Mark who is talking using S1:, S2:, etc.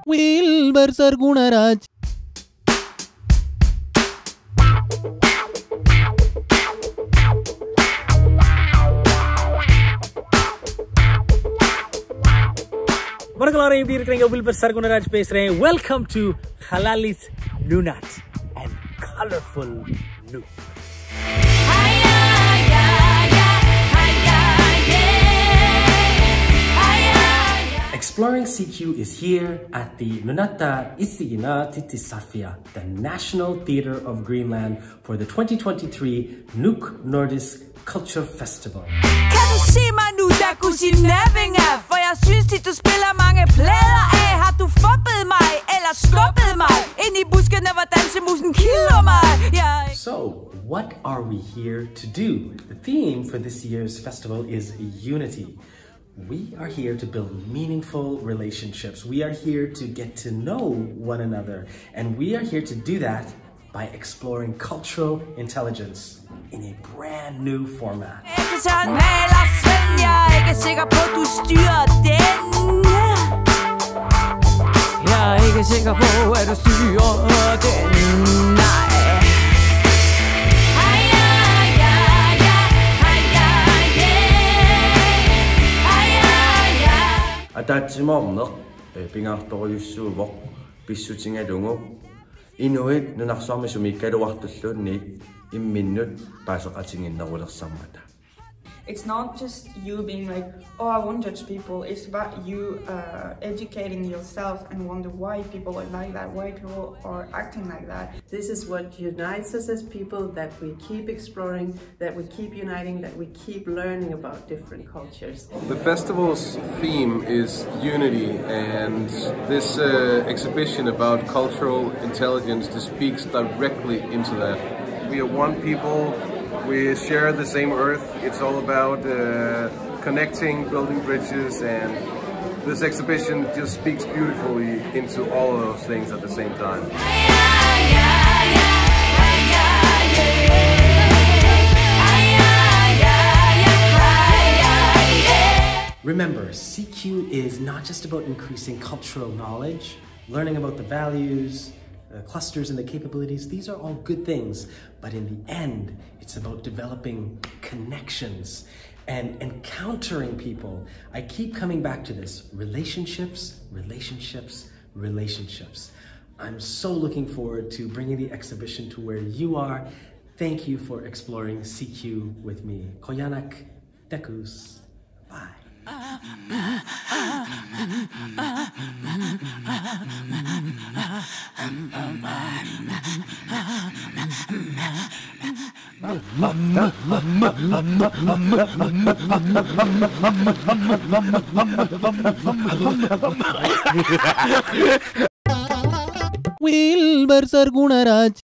S1: Wilbur Sargunaraj.
S2: வணக்கம் எல்லாரும் எப்படி இருக்கிறீங்க வில்பர் சர்குணராஜ் பேசுறேன் வெல்கம் டு ஹலாலிஸ் நூனாட் அண்ட் கலர்ஃபுல் நூ Exploring CQ is here at the Nunata Isigina Titisafia, the National Theatre of Greenland for the 2023 Nuuk Nordisk Culture Festival.
S3: Kan du se mig nu, der kunne sige nappinga For jeg synes tit, du spiller mange plader af Har du fubbet mig, eller skubbet mig Ind i buskene, hvor dansemusen kilder mig Jeg er
S2: So, what are we here to do? The theme for this year's festival is unity. We are here to build meaningful relationships. We are here to get to know one another. And we are here to do that by exploring cultural intelligence in a brand new format.
S4: Атаатсимаорнеқ пингаартороюссуувоқ писсутингалугу инуит нунарсуарми сумиккалуартуллуунниит имминнут паасеқатингиннерулерсармата
S5: it's not just you being like, oh, I won't judge people. It's about you uh, educating yourself and wonder why people are like that, why people are acting like that.
S6: This is what unites us as people, that we keep exploring, that we keep uniting, that we keep learning about different cultures.
S7: The festival's theme is unity, and this uh, exhibition about cultural intelligence just speaks directly into that. We are one people, we share the same earth. It's all about uh, connecting, building bridges, and this exhibition just speaks beautifully into all of those things at the same time.
S2: Remember, CQ is not just about increasing cultural knowledge, learning about the values, uh, clusters and the capabilities. These are all good things, but in the end, it's about developing connections and encountering people. I keep coming back to this relationships, relationships, relationships. I'm so looking forward to bringing the exhibition to where you are. Thank you for exploring CQ with me. Koyanak Dekus. Bye.
S1: Wilbur Sargunaraj.